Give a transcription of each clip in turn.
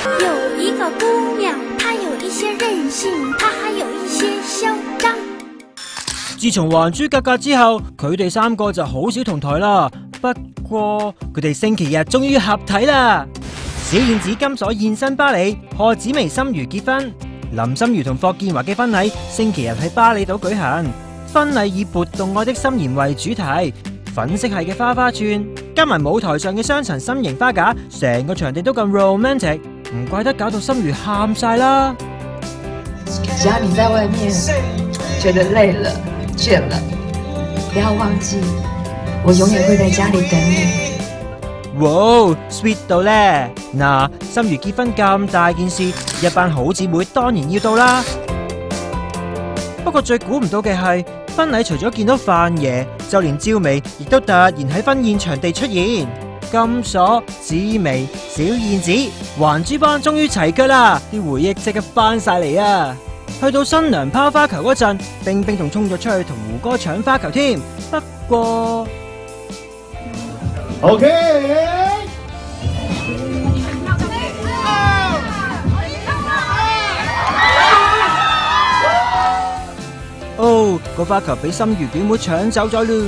有有有一一一姑娘，她她些些任性，自从《还珠格格》之后，佢哋三个就好少同台啦。不过，佢哋星期日终于合体啦！小燕子、金锁现身巴黎，贺紫薇、心如结婚。林心如同霍建华嘅婚礼星期日喺巴厘岛举行，婚礼以“拨动爱的心弦”为主题，粉色系嘅花花串，加埋舞台上嘅双层心形花架，成个场地都咁 romantic。唔怪得搞到心如喊晒啦！只要你在外面觉得累了、倦了，不要忘记，我永远会在家里等你。哇，sweet 到咧！嗱，心如结婚咁大件事，一班好姊妹当然要到啦。不过最估唔到嘅系，婚礼除咗见到范爷，就连赵薇亦都突然喺婚宴场地出现。金锁、紫薇、小燕子，还珠班终于齐脚啦！啲回忆即刻翻晒嚟啊！去到新娘抛花球嗰阵，冰冰仲冲咗出去同胡哥抢花球添。不过，OK。个花球俾心如表妹抢走咗咯，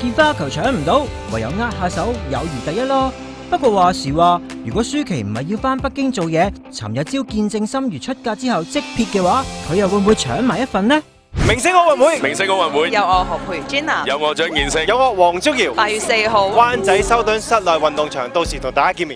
见花球抢唔到，唯有握下手友谊第一咯。不过话时话，如果舒淇唔系要翻北京做嘢，寻日朝见证心如出嫁之后即撇嘅话，佢又会唔会抢埋一份呢？明星奥运会，明星奥运会，有我何佩 Jenna，有我张建升，有我黄竹尧。八月四号湾仔修顿室内运动场，到时同大家见面。